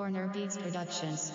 Corner Beats Productions.